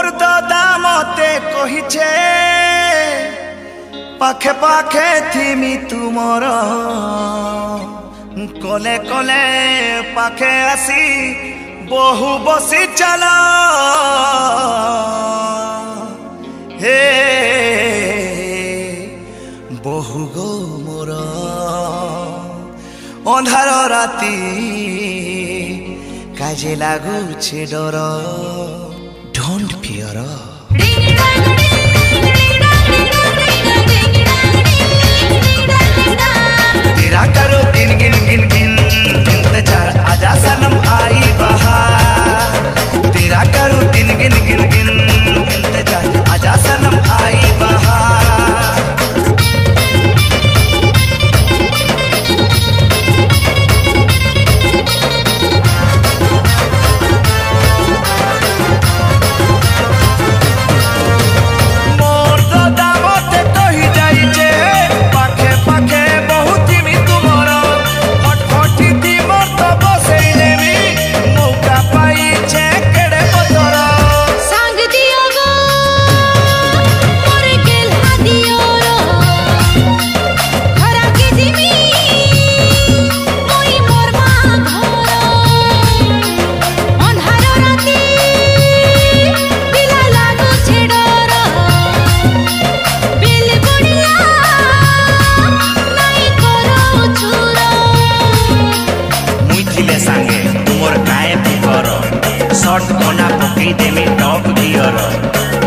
মোর দাদা মতে কহিছে, পাখে পাখে থিমি তুমর, কলে কলে পাখে আসি, বহু বসি চাল। হে, বহু গো মোর, অন্ধার রাতি কাজে লাগুছে ଡର सांगे मोर काए भी करो शॉर्ट कोना पकी देमी टॉप गियर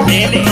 देले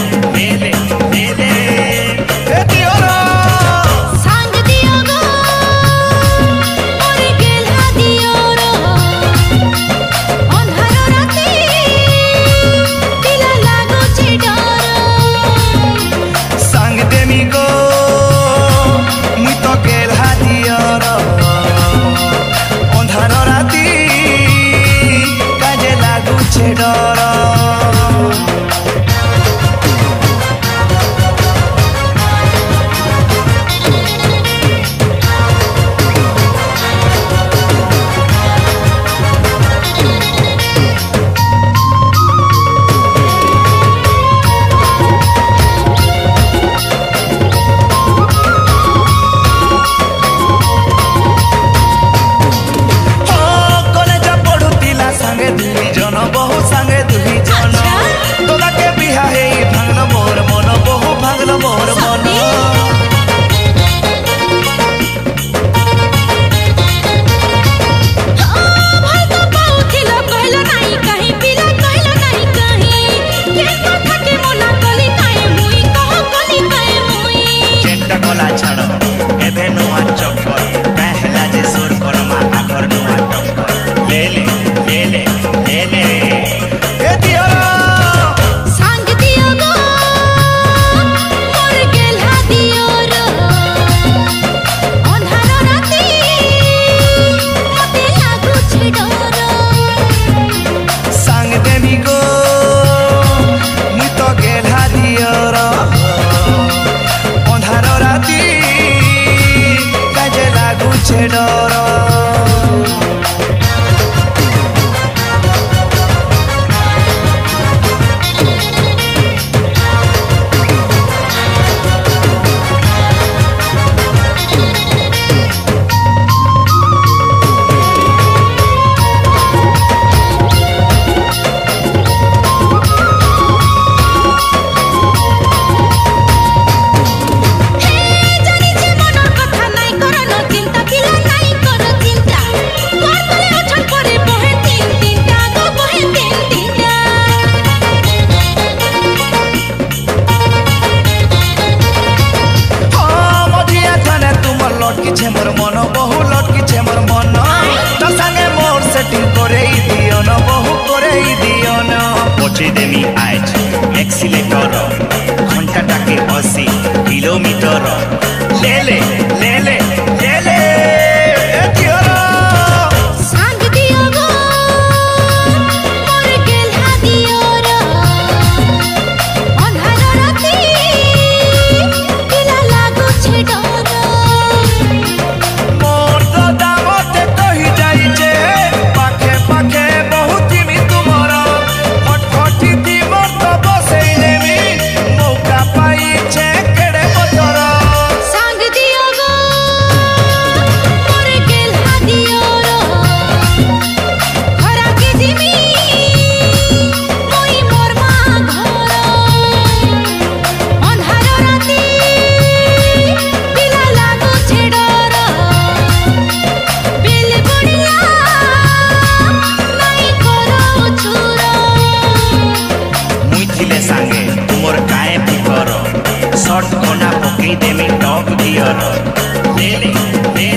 প্রেমী আজ। এক্সিলেটর ঘন্টাটাকে অশি কিলোমিটর লেলে Daily, daily, dog, dear. Daily, daily.